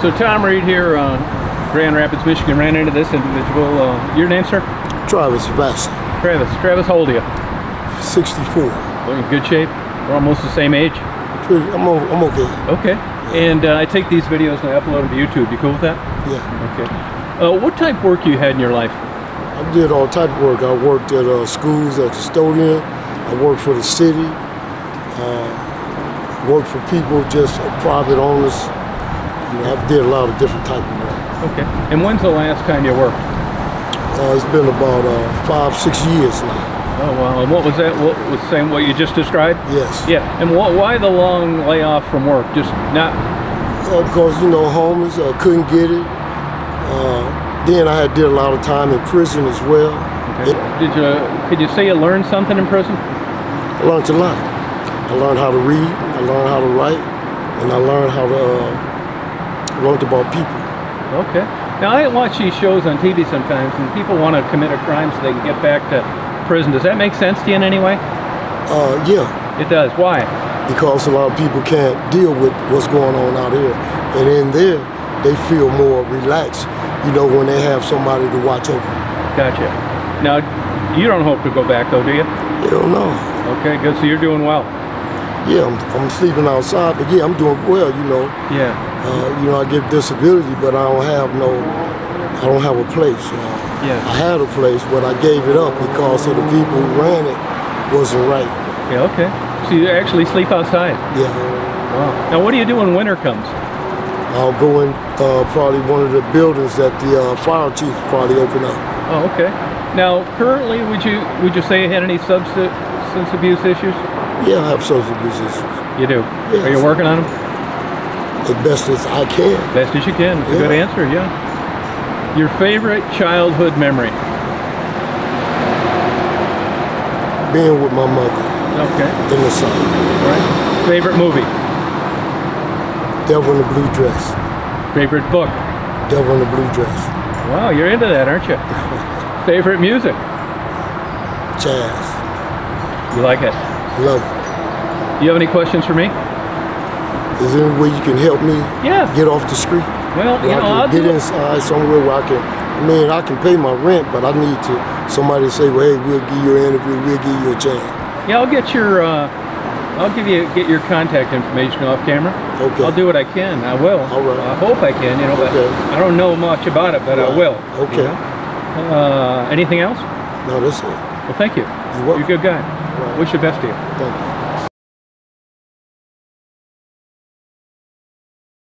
So Tom Reed here, uh, Grand Rapids, Michigan, ran into this individual. Uh, your name, sir? Travis Vassar, Travis. Travis, how old are you? 64. Well, in good shape. We're almost the same age. I'm, I'm okay. Okay. And uh, I take these videos and I upload them to YouTube. You cool with that? Yeah. Okay. Uh, what type of work you had in your life? I did all type of work. I worked at uh, schools as a custodian. I worked for the city. Uh, worked for people, just private owners. You know, I did a lot of different type of work. Okay. And when's the last time you worked? Uh, it's been about uh, five, six years now. Oh, wow. And what was that? What was saying what you just described? Yes. Yeah. And wh- why the long layoff from work? Just not. Uh, because you know, homeless, uh, couldn't get it. Uh, then I had did a lot of time in prison as well. Okay. Did you? Could you say you learned something in prison? I learned a lot. I learned how to read. I learned how to write, and I learned how to learned about people. Okay. Now I watch these shows on TV sometimes, and people want to commit a crime so they can get back to prison. Does that make sense to you in any way? Uh, yeah, It does. Why? because a lot of people can't deal with what's going on out here, and in there they feel more relaxed. You know, when they have somebody to watch over. Gotcha. Now you don't hope to go back though, do you? Hell no. Okay, good. So you're doing well. Yeah, I'm, I'm sleeping outside, but yeah, I'm doing well. You know, Yeah. uh, you know, I get disability, but I don't have no, I don't have a place. Uh, Yeah. I had a place, but I gave it up because of the people who ran it wasn't right. Yeah. Okay. So you actually sleep outside. Yeah. Wow. Now what do you do when winter comes? I'll go in uh, probably one of the buildings that the uh, fire chief probably opened up. Oh, okay. Now currently, would you would you say you had any substance abuse issues? Yeah, I have social business You do. Yes. Are you working on them? as best as I can. Best as you can. It's a good answer. Yeah. Your favorite childhood memory? Being with my mother Okay. in the sun. Right. Favorite movie? Devil in the blue dress. Favorite book? Devil in the blue dress. Wow, you're into that, aren't you? Favorite music? Jazz. You like it? Love it. You have any questions for me? Is there any way you can help me Yeah. get off the street? Well, you know, I I'll can get do it. inside somewhere where I can. I mean, I can pay my rent, but I need to somebody to say, "Well, hey, we'll give you an interview. We'll give you a chance." Yeah, I'll get your. Uh, I'll give you get your contact information off camera. Okay. I'll do what I can. I will. All right. I hope I can. You know, but Okay. I don't know much about it, but I Right. will. you Okay. know? Uh, anything else? No, that's it. Well, thank you. You're You're a good guy. Right. Wish the best to you. Thank you.